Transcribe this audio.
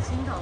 青岛